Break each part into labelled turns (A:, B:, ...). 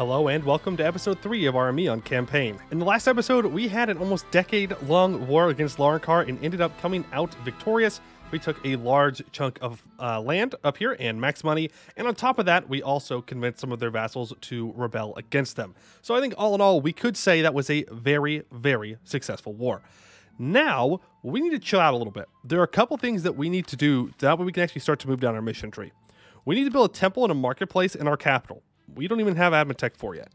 A: Hello and welcome to episode 3 of our Ameion campaign. In the last episode, we had an almost decade-long war against Larankar and ended up coming out victorious. We took a large chunk of uh, land up here and max money, and on top of that, we also convinced some of their vassals to rebel against them. So I think all in all, we could say that was a very, very successful war. Now, we need to chill out a little bit. There are a couple things that we need to do, that way we can actually start to move down our mission tree. We need to build a temple and a marketplace in our capital. We don't even have admin tech 4 yet.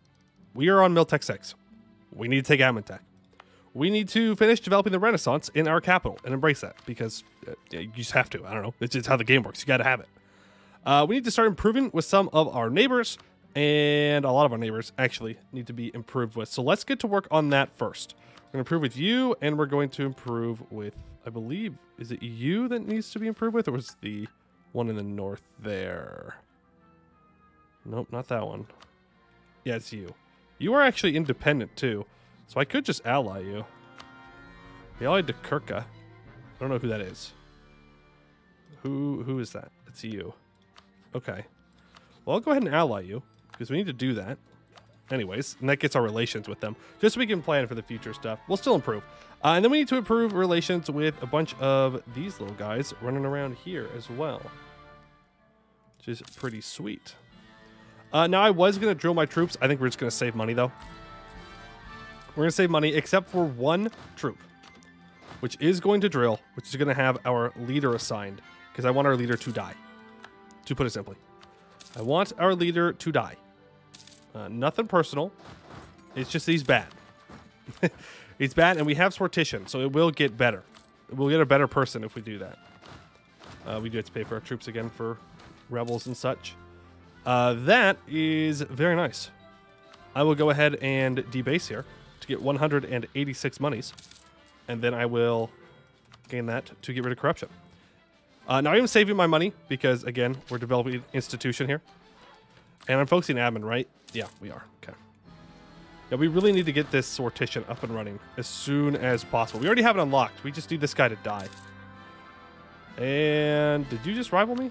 A: We are on Miltech 6. We need to take admin tech. We need to finish developing the Renaissance in our capital and embrace that because uh, you just have to. I don't know. It's just how the game works. You got to have it. Uh, we need to start improving with some of our neighbors, and a lot of our neighbors actually need to be improved with. So let's get to work on that first. We're going to improve with you, and we're going to improve with, I believe, is it you that needs to be improved with, or was the one in the north there? Nope, not that one. Yeah, it's you. You are actually independent too, so I could just ally you. Be allied to Kirka. I don't know who that is. Who who is that? It's you. Okay. Well, I'll go ahead and ally you because we need to do that. Anyways, and that gets our relations with them, just so we can plan for the future stuff. We'll still improve. Uh, and then we need to improve relations with a bunch of these little guys running around here as well, which is pretty sweet. Uh, now, I was going to drill my troops. I think we're just going to save money, though. We're going to save money, except for one troop, which is going to drill, which is going to have our leader assigned, because I want our leader to die, to put it simply. I want our leader to die. Uh, nothing personal. It's just he's bad. he's bad, and we have Sortition, so it will get better. We'll get a better person if we do that. Uh, we do have to pay for our troops again for rebels and such. Uh, that is very nice. I will go ahead and debase here to get 186 monies, and then I will gain that to get rid of corruption. Uh, now I'm saving my money because, again, we're developing institution here. And I'm focusing admin, right? Yeah, we are. Okay. Yeah, we really need to get this sortition up and running as soon as possible. We already have it unlocked. We just need this guy to die. And did you just rival me?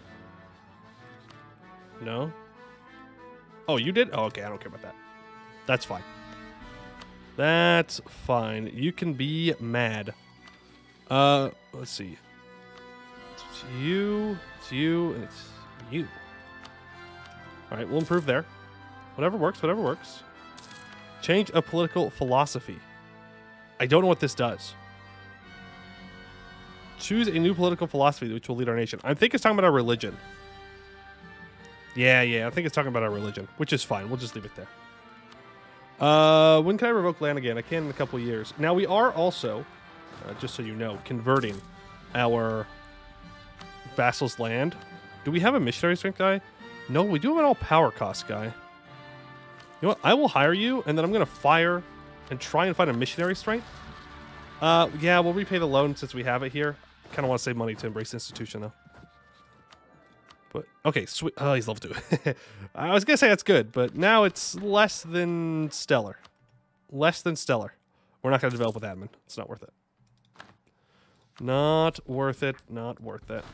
A: No? Oh, you did? Oh, okay. I don't care about that. That's fine. That's fine. You can be mad. Uh, let's see. It's you, it's you, and it's you. All right, we'll improve there. Whatever works, whatever works. Change a political philosophy. I don't know what this does. Choose a new political philosophy which will lead our nation. I think it's talking about our religion. Yeah, yeah, I think it's talking about our religion, which is fine. We'll just leave it there. Uh, when can I revoke land again? I can in a couple years. Now we are also, uh, just so you know, converting our vassal's land. Do we have a missionary strength guy? No, we do have an all power cost guy. You know what? I will hire you, and then I'm going to fire and try and find a missionary strength. Uh, yeah, we'll repay the loan since we have it here. Kind of want to save money to embrace institution, though. But okay, sweet. Oh, he's level two. I was gonna say that's good, but now it's less than stellar. Less than stellar. We're not gonna develop with admin. It's not worth it. Not worth it. Not worth it.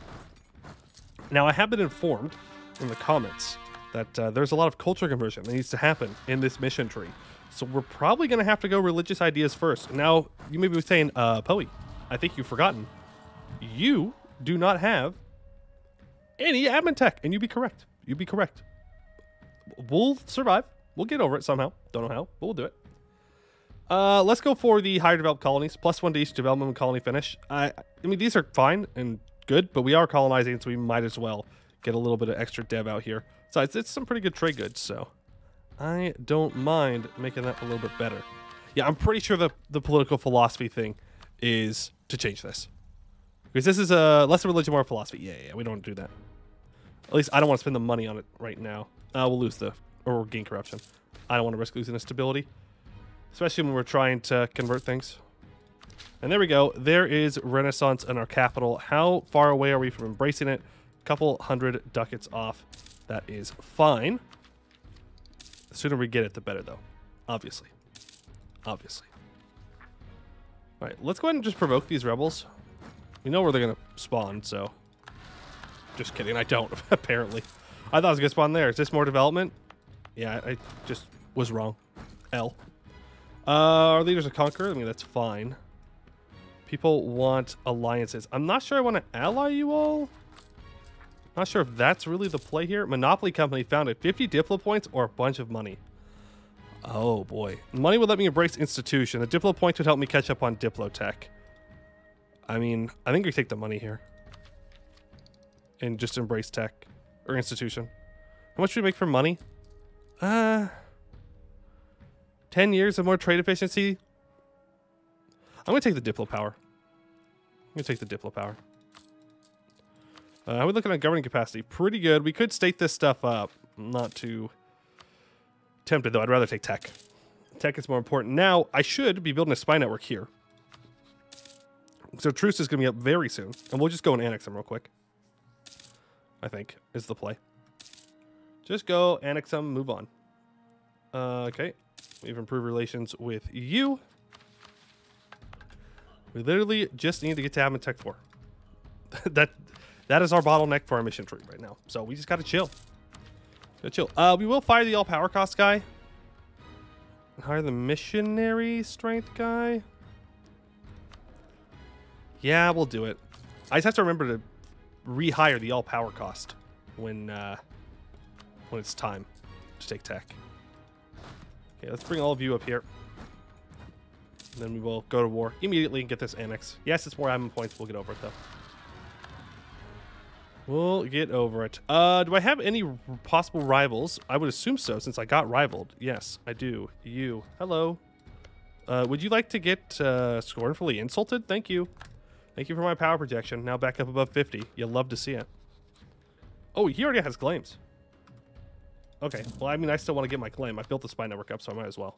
A: Now I have been informed in the comments that uh, there's a lot of culture conversion that needs to happen in this mission tree. So we're probably gonna have to go religious ideas first. Now you may be saying, uh, Poe, I think you've forgotten. You do not have any admin tech, and you'd be correct. You'd be correct. We'll survive. We'll get over it somehow. Don't know how, but we'll do it. Uh, let's go for the higher developed colonies. Plus one to each development and colony finish. I, I mean, these are fine and good, but we are colonizing, so we might as well get a little bit of extra dev out here. So it's, it's some pretty good trade goods, so I don't mind making that a little bit better. Yeah, I'm pretty sure the, the political philosophy thing is to change this. Because this is a less religion, more philosophy. Yeah, yeah, we don't do that. At least I don't want to spend the money on it right now. Uh, we'll lose the, or we'll gain corruption. I don't want to risk losing the stability. Especially when we're trying to convert things. And there we go. There is Renaissance in our capital. How far away are we from embracing it? A couple hundred ducats off. That is fine. The sooner we get it, the better, though. Obviously. Obviously. All right, let's go ahead and just provoke these rebels. We know where they're going to spawn, so... Just kidding, I don't, apparently. I thought I was going to spawn there. Is this more development? Yeah, I just was wrong. L. Uh, our leaders are conquer. I mean, that's fine. People want alliances. I'm not sure I want to ally you all. Not sure if that's really the play here. Monopoly company founded 50 Diplo points or a bunch of money. Oh boy. Money would let me embrace institution. The Diplo points would help me catch up on Diplo tech. I mean, I think we take the money here. And just embrace tech. Or institution. How much do we make for money? Uh... 10 years of more trade efficiency. I'm going to take the Diplo power. I'm going to take the Diplo power. Uh, how are we looking at governing capacity? Pretty good. We could state this stuff up. not too tempted, though. I'd rather take tech. Tech is more important. Now, I should be building a spy network here. So truce is going to be up very soon. And we'll just go and annex them real quick. I think, is the play. Just go, annex them, move on. Uh, okay. We've improved relations with you. We literally just need to get to Admin Tech 4. that that is our bottleneck for our mission tree right now. So we just gotta chill. Gotta chill. Uh, we will fire the all power cost guy. Hire the missionary strength guy. Yeah, we'll do it. I just have to remember to rehire the all power cost when uh, when it's time to take tech. Okay, let's bring all of you up here. then we will go to war immediately and get this annex. Yes, it's more admin points. We'll get over it, though. We'll get over it. Uh, do I have any possible rivals? I would assume so, since I got rivaled. Yes, I do. You. Hello. Uh, would you like to get uh, scornfully insulted? Thank you. Thank you for my power projection. Now back up above 50. You'll love to see it. Oh, he already has claims. Okay. Well, I mean, I still want to get my claim. I built the spy network up, so I might as well.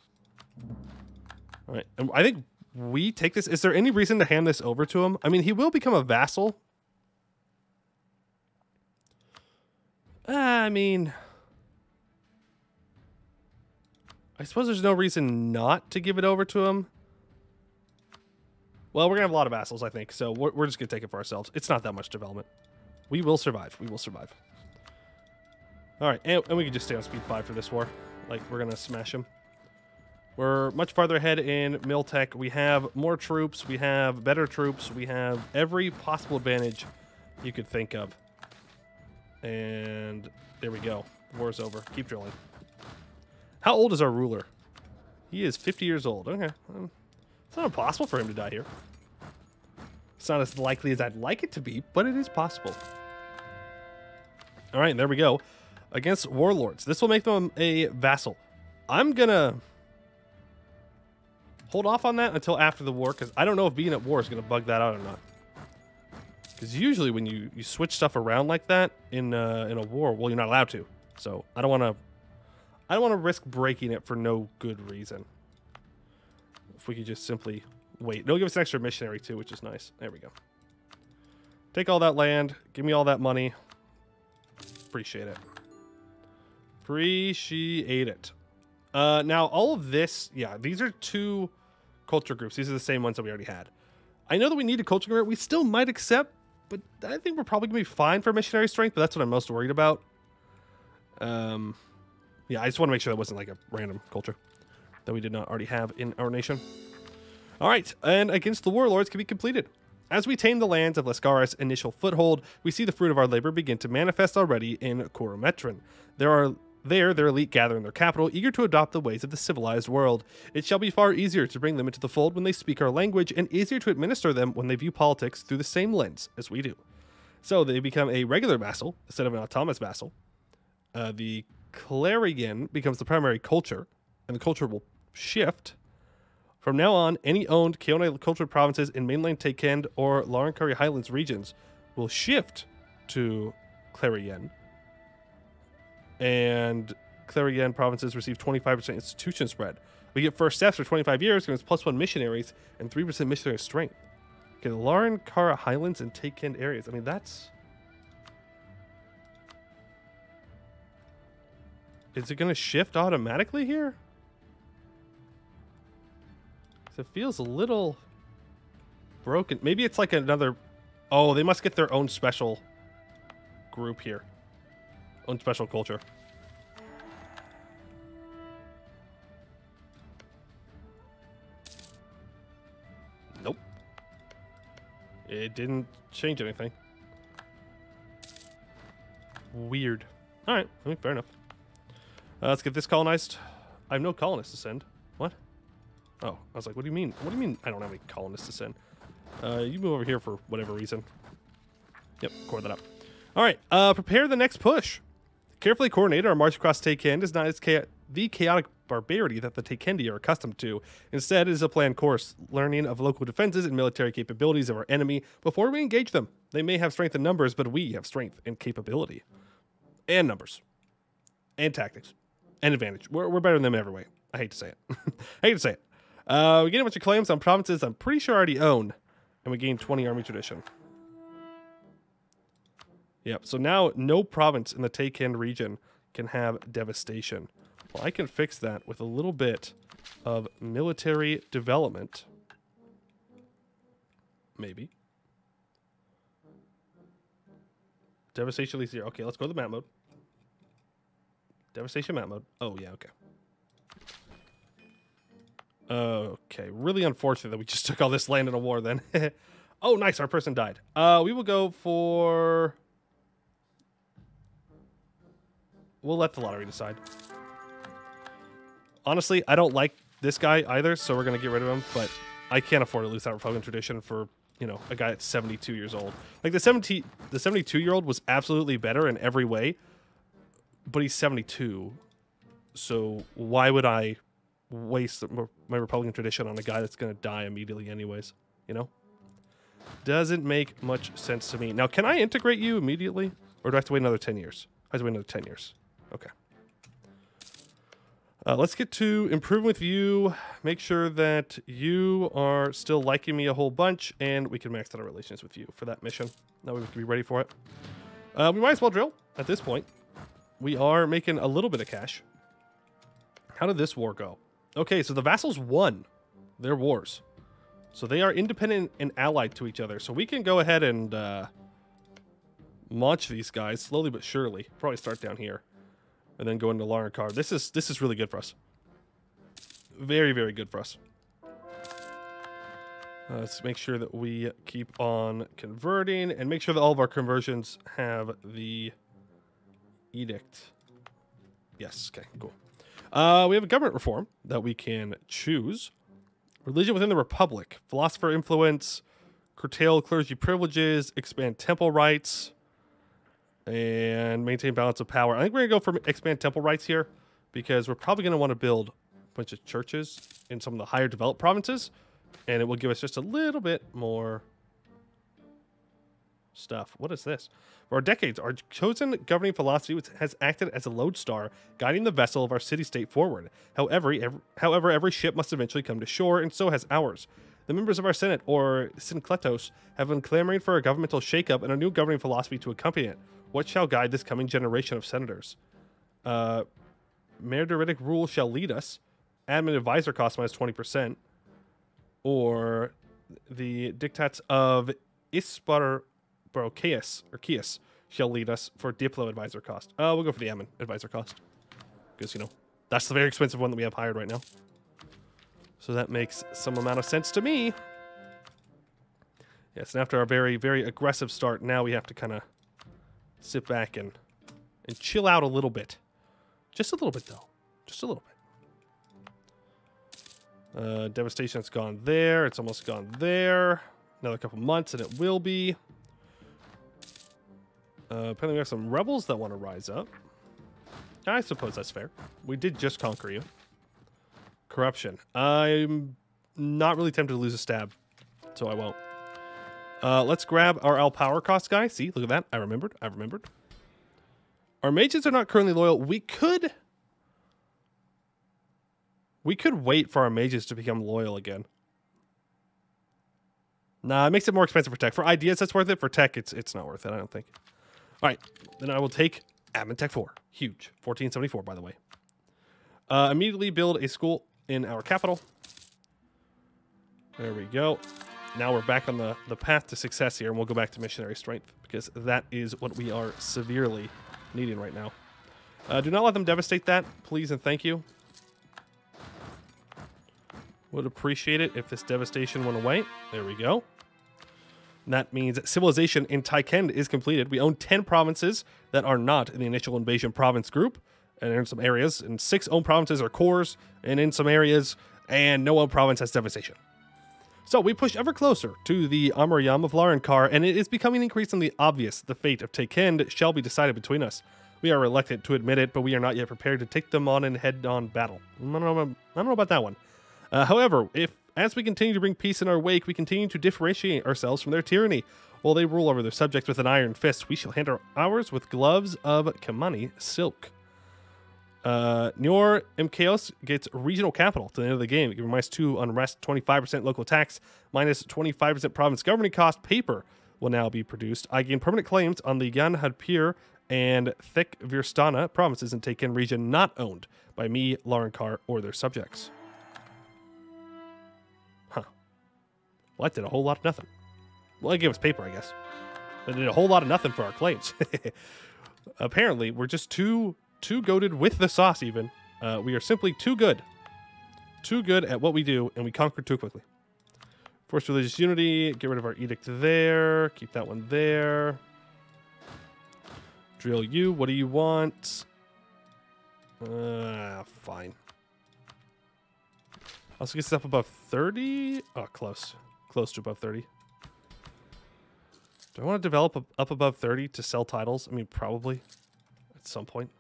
A: All right. And I think we take this. Is there any reason to hand this over to him? I mean, he will become a vassal. Ah, I mean, I suppose there's no reason not to give it over to him. Well, we're going to have a lot of vassals, I think, so we're, we're just going to take it for ourselves. It's not that much development. We will survive. We will survive. All right, and, and we can just stay on speed 5 for this war. Like, we're going to smash him. We're much farther ahead in Miltech. We have more troops. We have better troops. We have every possible advantage you could think of. And there we go. War's over. Keep drilling. How old is our ruler? He is 50 years old. Okay. Um, it's not impossible for him to die here. It's not as likely as I'd like it to be, but it is possible. All right, there we go against warlords. This will make them a vassal. I'm gonna hold off on that until after the war because I don't know if being at war is gonna bug that out or not. Because usually when you you switch stuff around like that in uh, in a war, well, you're not allowed to. So I don't want to. I don't want to risk breaking it for no good reason. If we could just simply wait. They'll give us an extra missionary too, which is nice. There we go. Take all that land. Give me all that money. Appreciate it. Appreciate it. Uh, now, all of this, yeah, these are two culture groups. These are the same ones that we already had. I know that we need a culture group. We still might accept, but I think we're probably going to be fine for missionary strength, but that's what I'm most worried about. Um, yeah, I just want to make sure that wasn't like a random culture that we did not already have in our nation. All right, and against the warlords can be completed. As we tame the lands of Lascaris' initial foothold, we see the fruit of our labor begin to manifest already in Kurumetron. There are there, their elite gather in their capital, eager to adopt the ways of the civilized world. It shall be far easier to bring them into the fold when they speak our language, and easier to administer them when they view politics through the same lens as we do. So they become a regular vassal instead of an autonomous vassal. Uh, the Clerian becomes the primary culture, and the culture will shift. From now on, any owned Keone cultured provinces in mainland Taychend or Larankari Highlands regions will shift to Clarion and Clarion provinces receive 25% institution spread. We get first steps for 25 years, us plus one missionaries and 3% missionary strength. Okay, the Lauren Kara Highlands and Taychend areas. I mean, that's. Is it going to shift automatically here? It feels a little broken. Maybe it's like another... Oh, they must get their own special group here. Own special culture. Nope. It didn't change anything. Weird. All right, fair enough. Uh, let's get this colonized. I have no colonists to send. Oh, I was like, what do you mean? What do you mean I don't have any colonists to send? Uh, you move over here for whatever reason. Yep, core that up. All right, uh, prepare the next push. Carefully coordinated, our march across Taychend is not as cha- the chaotic barbarity that the Taychendi are accustomed to. Instead, it is a planned course, learning of local defenses and military capabilities of our enemy before we engage them. They may have strength in numbers, but we have strength and capability. And numbers. And tactics. And advantage. We're, we're better than them in every way. I hate to say it. I hate to say it. Uh, we gain a bunch of claims on provinces I'm pretty sure I already own. And we gain 20 army tradition. Yep. So now no province in the Taychend region can have devastation. Well, I can fix that with a little bit of military development. Maybe. Devastation least zero. Okay, let's go to the map mode. Devastation map mode. Oh, yeah, okay. Okay, really unfortunate that we just took all this land in a war then. oh, nice, our person died. Uh, we will go for... We'll let the lottery decide. Honestly, I don't like this guy either, so we're going to get rid of him, but I can't afford to lose that Republican tradition for, you know, a guy that's 72 years old. Like, the 70, the 72-year-old was absolutely better in every way, but he's 72, so why would I waste my Republican tradition on a guy that's going to die immediately anyways, you know? Doesn't make much sense to me. Now, can I integrate you immediately? Or do I have to wait another 10 years? I have to wait another 10 years. Okay. Uh, let's get to improving with you. Make sure that you are still liking me a whole bunch, and we can max out our relations with you for that mission. Now we can be ready for it. Uh, we might as well drill at this point. We are making a little bit of cash. How did this war go? Okay, so the vassals won their wars. So they are independent and allied to each other. So we can go ahead and uh, launch these guys slowly but surely. Probably start down here and then go into Larankar. This is this is really good for us. Very, very good for us. Uh, let's make sure that we keep on converting and make sure that all of our conversions have the edict. Yes, okay, cool. Uh, we have a government reform that we can choose. Religion within the Republic. Philosopher influence. Curtail clergy privileges. Expand temple rights and maintain balance of power. I think we're going to go for expand temple rights here because we're probably going to want to build a bunch of churches in some of the higher developed provinces, and it will give us just a little bit more stuff. What is this? For decades, our chosen governing philosophy has acted as a lodestar, guiding the vessel of our city-state forward. However, every, however, every ship must eventually come to shore, and so has ours. The members of our Senate, or Syncletos, have been clamoring for a governmental shakeup and a new governing philosophy to accompany it. What shall guide this coming generation of senators? Uh, Merderitic rule shall lead us. Admin advisor cost minus 20%. Or the dictats of Ispar Brocaeus, or Kias, shall lead us for Diplo advisor cost. Uh, we'll go for the admin advisor cost. Because, you know, that's the very expensive one that we have hired right now. So that makes some amount of sense to me. Yes, and after our very, very aggressive start, now we have to kind of sit back and and chill out a little bit. Just a little bit, though. Just a little bit. Uh, Devastation's gone there. It's almost gone there. Another couple months, and it will be. Uh, apparently, we have some rebels that want to rise up. I suppose that's fair. We did just conquer you. Corruption. I'm not really tempted to lose a stab, so I won't. Uh, let's grab our L power cost guy. See, look at that. I remembered. I remembered. Our mages are not currently loyal. We could... We could wait for our mages to become loyal again. Nah, it makes it more expensive for tech. For ideas, that's worth it. For tech, it's it's not worth it, I don't think. All right, then I will take Admin Tech 4. Huge. 1474, by the way. Uh, immediately build a school in our capital. There we go now we're back on the, the path to success here, and we'll go back to missionary strength, because that is what we are severely needing right now. Uh, do not let them devastate that, please and thank you. Would appreciate it if this devastation went away. There we go. That means civilization in Taychend is completed. We own 10 provinces that are not in the initial invasion province group, and in some areas, and six own provinces are cores, and in some areas, and no owned province has devastation. So we push ever closer to the Amuryam of Larankar, and it is becoming increasingly obvious the fate of Taychend shall be decided between us. We are reluctant to admit it, but we are not yet prepared to take them on in head-on battle. I don't know, I don't know about that one. Uh, however, if as we continue to bring peace in our wake, we continue to differentiate ourselves from their tyranny. While they rule over their subjects with an iron fist, we shall handle ours with gloves of Kamani silk. Uh, Nior Mkaos gets regional capital to the end of the game, giving minus 2 unrest, 25% local tax, minus 25% province governing cost. Paper will now be produced. I gain permanent claims on the Yan Hadpir and Thick Virstana provinces and take in region not owned by me, Larankar, or their subjects. Well, that did a whole lot of nothing. Well, it gave us paper, I guess. That did a whole lot of nothing for our claims. Apparently, we're just too too goaded with the sauce. Even uh, we are simply too good, too good at what we do, and we conquer too quickly. Forced religious unity. Get rid of our edict there. Keep that one there. Drill you. What do you want? Uh, fine. Also gets up above 30. Oh, close close to above 30. Do I want to develop up above 30 to sell titles? I mean, probably at some point.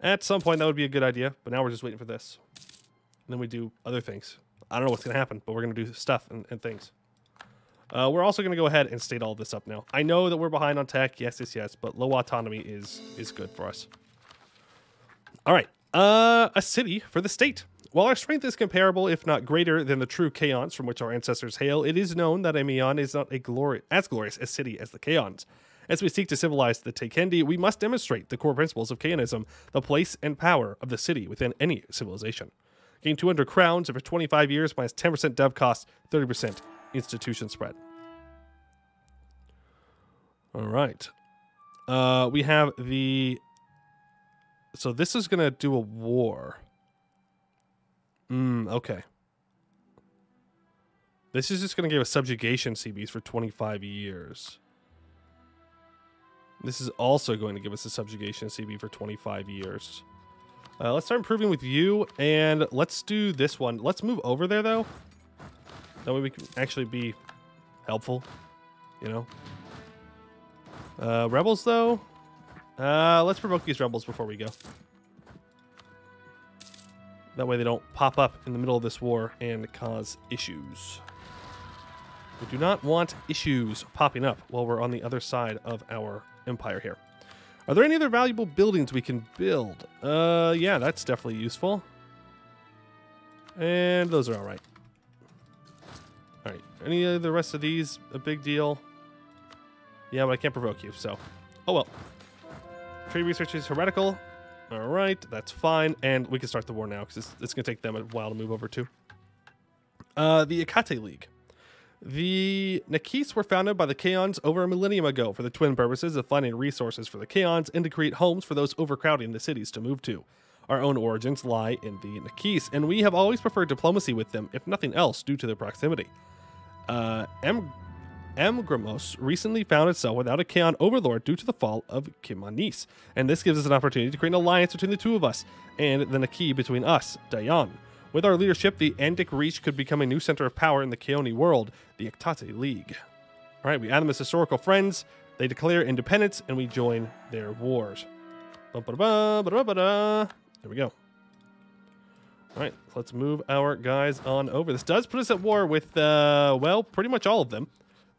A: At some point, that would be a good idea, but now we're just waiting for this. And then we do other things. I don't know what's going to happen, but we're going to do stuff and, and things. Uh, we're also going to go ahead and state all this up now. I know that we're behind on tech, yes, yes, yes, but low autonomy is is good for us. All right, uh, a city for the state. While our strength is comparable, if not greater, than the true Kheions from which our ancestors hail, it is known that Ameion is not a glory- as glorious a city as the Kheions. As we seek to civilize the Taychendi, we must demonstrate the core principles of Kaonism, the place and power of the city within any civilization. Gain 200 crowns over 25 years minus 10% dev cost, 30% institution spread. All right. Uh, we have the. So this is going to do a war. Mm, okay. This is just going to give us subjugation CBs for 25 years. This is also going to give us a subjugation CB for 25 years. Uh, let's start improving with you, and let's do this one. Let's move over there, though. That way we can actually be helpful, you know? Uh, rebels, though? Uh, let's provoke these rebels before we go. That way they don't pop up in the middle of this war and cause issues. We do not want issues popping up while we're on the other side of our empire here. Are there any other valuable buildings we can build? Uh, yeah, that's definitely useful. And those are all right. All right, any of the rest of these a big deal? Yeah, but I can't provoke you, so. Oh well. Trade research is heretical. All right, that's fine. And we can start the war now because it's, it's going to take them a while to move over to. Uh, the Akate League. The Nakis were founded by the Kheions over a millennium ago for the twin purposes of finding resources for the Kheions and to create homes for those overcrowding the cities to move to. Our own origins lie in the Nakis, and we have always preferred diplomacy with them, if nothing else, due to their proximity. Uh, M. Amgramos recently found itself without a Kaon overlord due to the fall of Kimanis, and this gives us an opportunity to create an alliance between the two of us, and then a key between us, Dayan. With our leadership, the Andic Reach could become a new center of power in the Kaoni world, the Ektate League. All right, we add historical friends, they declare independence, and we join their wars. There we go. All right, let's move our guys on over. This does put us at war with, uh, well, pretty much all of them.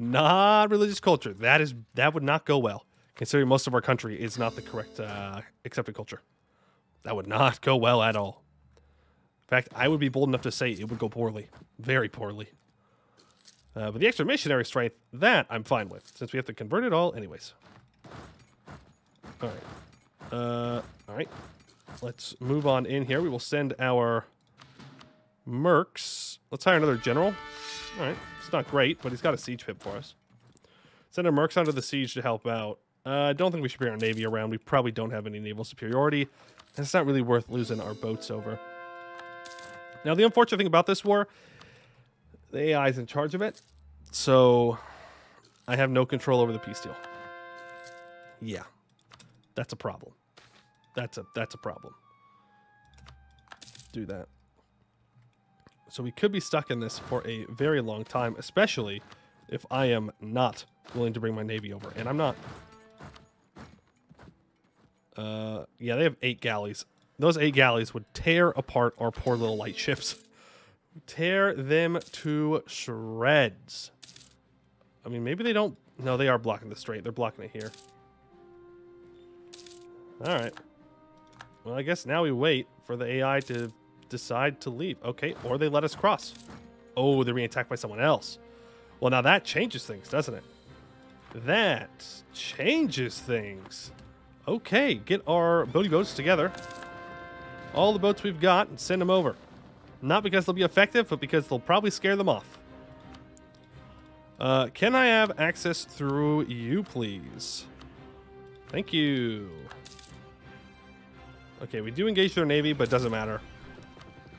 A: not religious culture. That is that would not go well, considering most of our country is not the correct uh, accepted culture. That would not go well at all. In fact, I would be bold enough to say it would go poorly, very poorly. Uh, but the extra missionary strength, that I'm fine with, since we have to convert it all anyways. All right. Uh, all right. Let's move on in here. We will send our mercs. Let's hire another general. All right. It's not great, but he's got a siege pip for us. Send our mercs onto the siege to help out. Uh, I don't think we should bring our navy around. We probably don't have any naval superiority. And it's not really worth losing our boats over. Now, the unfortunate thing about this war, the AI is in charge of it. So I have no control over the peace deal. Yeah. That's a problem. That's a that's a problem. Do that. So we could be stuck in this for a very long time, especially if I am not willing to bring my navy over, and I'm not. Uh, yeah, they have eight galleys. Those eight galleys would tear apart our poor little light ships. Tear them to shreds. I mean, maybe they don't... No, they are blocking the strait. They're blocking it here. Alright. Well, I guess now we wait for the AI to decide to leave. Okay, or they let us cross. Oh, they're being attacked by someone else. Well, now that changes things, doesn't it? That changes things. Okay, get our boaty boats together. All the boats we've got and send them over. Not because they'll be effective, but because they'll probably scare them off. Uh, can I have access through you, please? Thank you. Okay, we do engage their navy, but it doesn't matter.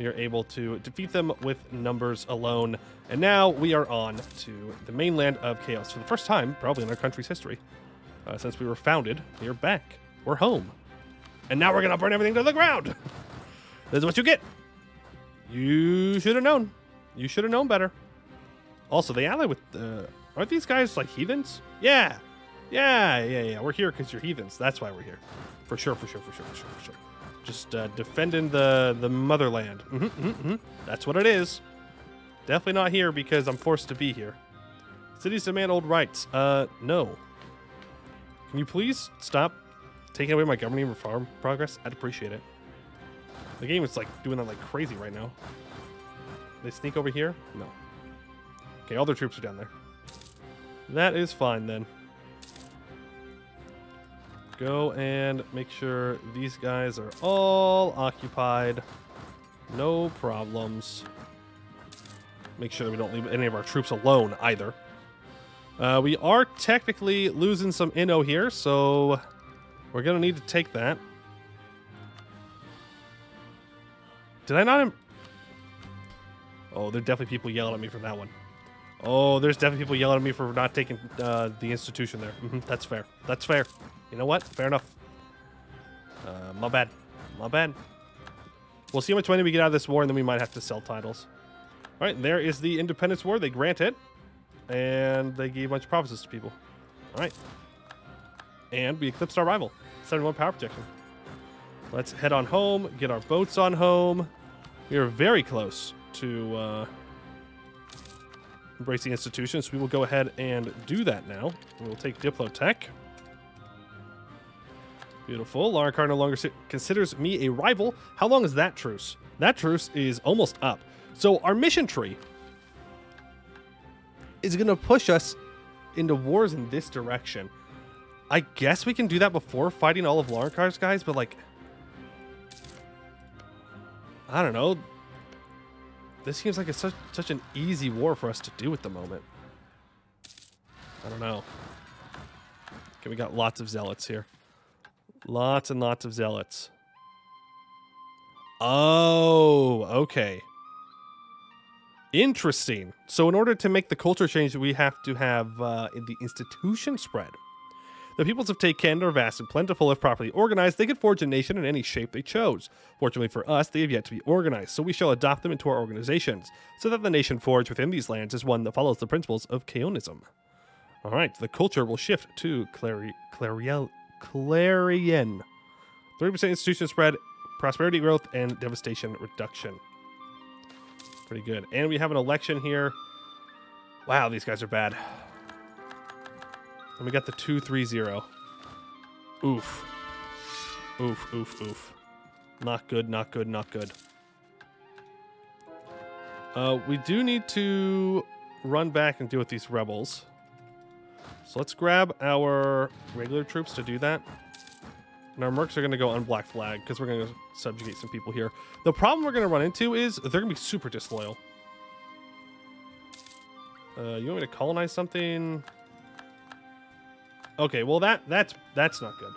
A: Are able to defeat them with numbers alone. And now we are on to the mainland of Chaos. For the first time, probably in our country's history, uh, since we were founded, we are back. We're home. And now we're going to burn everything to the ground. this is what you get. You should have known. You should have known better. Also, they ally with... Uh, aren't these guys like heathens? Yeah. Yeah, yeah, yeah. We're here because you're heathens. That's why we're here. For sure, for sure, for sure, for sure, for sure. Just uh, defending the, the motherland. Mm -hmm, mm -hmm. That's what it is. Definitely not here because I'm forced to be here. Cities demand old rights. Uh, no. Can you please stop taking away my governing reform progress? I'd appreciate it. The game is like doing that like crazy right now. They sneak over here? No. Okay, all their troops are down there. That is fine then. Go and make sure these guys are all occupied. No problems. Make sure that we don't leave any of our troops alone either. Uh, we are technically losing some Inno here, so we're going to need to take that. Did I not... oh, there are definitely people yelling at me for that one. Oh, there's definitely people yelling at me for not taking uh, the institution there. Mm -hmm, that's fair. That's fair. You know what? Fair enough. Uh, my bad. My bad. We'll see how much money we get out of this war, and then we might have to sell titles. All right, there is the Independence War. They grant it, and they gave a bunch of provinces to people. All right. And we eclipsed our rival. 71 power projection. Let's head on home, get our boats on home. We are very close to uh, embracing institutions. We will go ahead and do that now. We'll take Diplotech. Beautiful. Larankar no longer considers me a rival. How long is that truce? That truce is almost up. So our mission tree is going to push us into wars in this direction. I guess we can do that before fighting all of Larankar's guys, but like... I don't know. This seems like it's such, such an easy war for us to do at the moment. I don't know. Okay, we got lots of zealots here. Lots and lots of zealots. Oh, okay. Interesting. So in order to make the culture change, we have to have uh, the institution spread. The peoples of Taychend are vast and plentiful. If properly organized, they could forge a nation in any shape they chose. Fortunately for us, they have yet to be organized, so we shall adopt them into our organizations, so that the nation forged within these lands is one that follows the principles of Chaonism. All right, the culture will shift to Clari Clariel Clarion. 30% institution spread, prosperity growth, and devastation reduction. Pretty good. And we have an election here. Wow, these guys are bad. And we got the 230. Oof. Oof, oof, oof. Not good, not good, not good. Uh, we do need to run back and deal with these rebels. So let's grab our regular troops to do that. And our mercs are going to go on Black Flag because we're going to subjugate some people here. The problem we're going to run into is they're going to be super disloyal. Uh, you want me to colonize something? Okay, well that that's that's not good.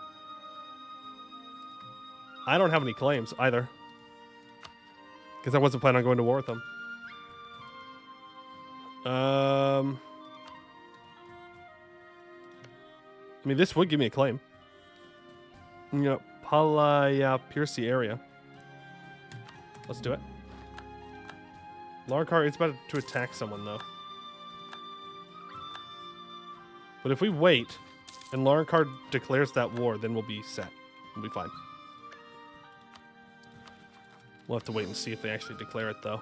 A: I don't have any claims either. Because I wasn't planning on going to war with them. Um I mean this would give me a claim. You know, Palaya Piercy area. Let's do it. Larkar is about to attack someone though. But if we wait and Larkar declares that war, then we'll be set. We'll be fine. We'll have to wait and see if they actually declare it, though.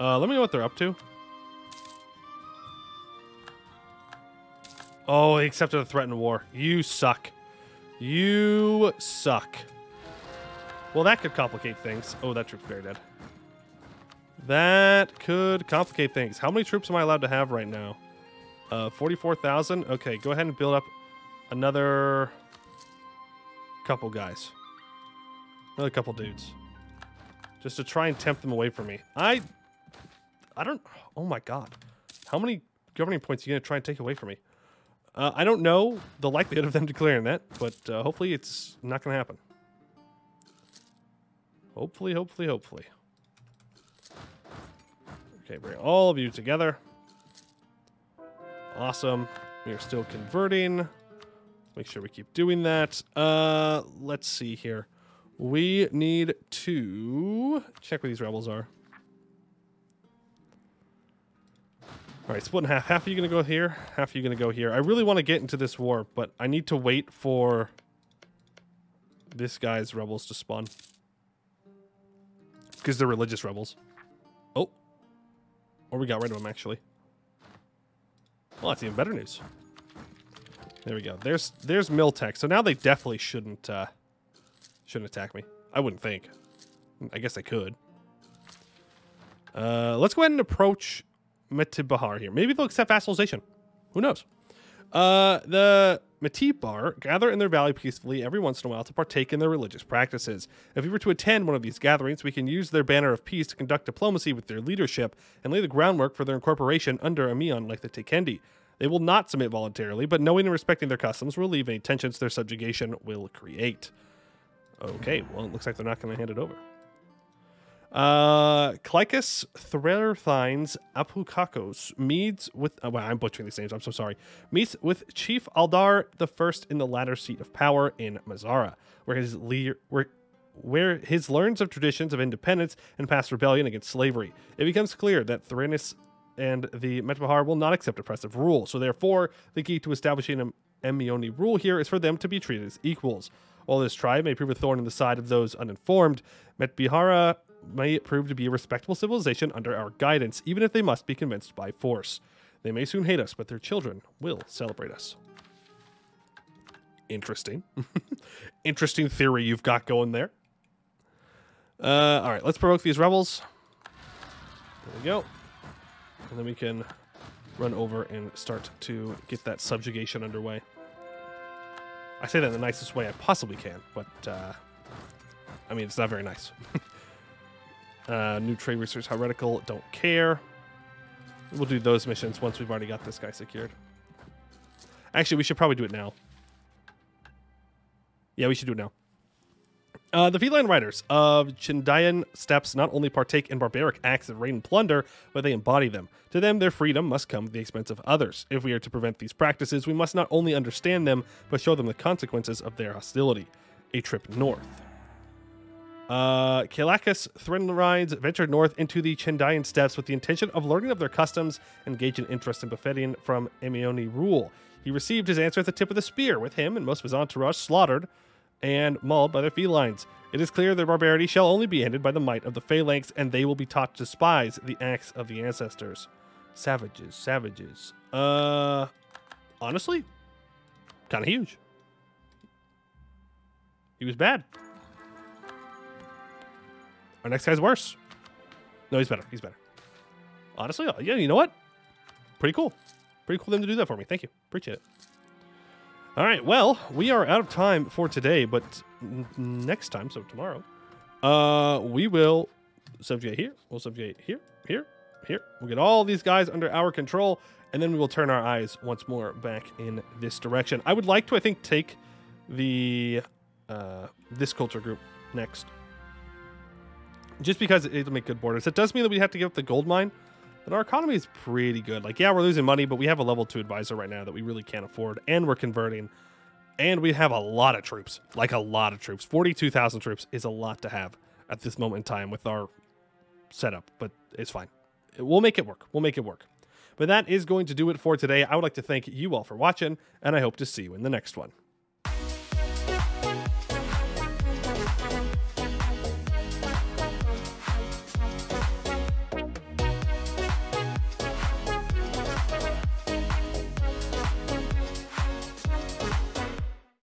A: Uh, let me know what they're up to. Oh, they accepted a threatened war. You suck. You suck. Well, that could complicate things. Oh, that troop's very dead. That could complicate things. How many troops am I allowed to have right now? Uh, 44,000? Okay, go ahead and build up another couple guys. Another couple dudes. Just to try and tempt them away from me. I... I don't... Oh my god. How many governing points are you going to try and take away from me? Uh, I don't know the likelihood of them declaring that, but uh, hopefully it's not going to happen. Hopefully, hopefully, hopefully. Okay, bring all of you together. Awesome. We are still converting. Make sure we keep doing that. Uh, let's see here. We need to check where these rebels are. All right, split in half. Half of you going to go here. Half of you going to go here. I really want to get into this war, but I need to wait for this guy's rebels to spawn. Because they're religious rebels. Oh. Or we got rid of them, actually. Well, that's even better news. There we go. There's there's Miltech. So now they definitely shouldn't uh, shouldn't attack me. I wouldn't think. I guess they could. Uh, let's go ahead and approach Metibahar here. Maybe they'll accept vassalization. Who knows? Uh, the Matibar gather in their valley peacefully every once in a while to partake in their religious practices. If we were to attend one of these gatherings, we can use their banner of peace to conduct diplomacy with their leadership and lay the groundwork for their incorporation under a Mion like the Taychendi. They will not submit voluntarily, but knowing and respecting their customs will relieve any tensions their subjugation will create. Okay, well, it looks like they're not going to hand it over. Uh, Clycus Threrthines Apukakos meets with. Oh, well, I'm butchering these names. I'm so sorry. Meets with Chief Aldar the First in the latter seat of power in Mazara, where his le- where where his learns of traditions of independence and past rebellion against slavery. It becomes clear that Threnis and the Metbahar will not accept oppressive rule. So therefore, the key to establishing an Emioni rule here is for them to be treated as equals. While this tribe may prove a thorn in the side of those uninformed, Metbihara may prove to be a respectable civilization under our guidance, even if they must be convinced by force. They may soon hate us, but their children will celebrate us. Interesting. Interesting theory you've got going there. Uh, all right, let's provoke these rebels. There we go. And then we can run over and start to get that subjugation underway. I say that in the nicest way I possibly can, but uh, I mean, it's not very nice. uh, new trade research heretical, don't care. We'll do those missions once we've already got this guy secured. Actually, we should probably do it now. Yeah, we should do it now. Uh, the feline riders of Chindayan steppes not only partake in barbaric acts of raid and plunder, but they embody them. To them, their freedom must come at the expense of others. If we are to prevent these practices, we must not only understand them, but show them the consequences of their hostility. A trip north. Uh, Kalakis rides ventured north into the Chindayan steppes with the intention of learning of their customs and gauge an interest in benefiting from Emioni rule. He received his answer at the tip of the spear, with him and most of his entourage slaughtered and mauled by their felines. It is clear their barbarity shall only be ended by the might of the phalanx, and they will be taught to despise the acts of the ancestors. Savages, savages. Uh, honestly, kind of huge. He was bad. Our next guy's worse. No, he's better. He's better. Honestly, yeah, you know what? Pretty cool. Pretty cool them to do that for me. Thank you. Appreciate it. All right, well, we are out of time for today, but next time, so tomorrow, uh, we will subjugate here. We'll subjugate here, here, here. We'll get all these guys under our control, and then we will turn our eyes once more back in this direction. I would like to, I think, take the uh, this culture group next, just because it'll make good borders. It does mean that we have to give up the gold mine, but our economy is pretty good. Like, yeah, we're losing money, but we have a level two advisor right now that we really can't afford, and we're converting, and we have a lot of troops, like a lot of troops. Forty-two thousand troops is a lot to have at this moment in time with our setup, but it's fine. We'll make it work. We'll make it work. But that is going to do it for today. I would like to thank you all for watching, and I hope to see you in the next one.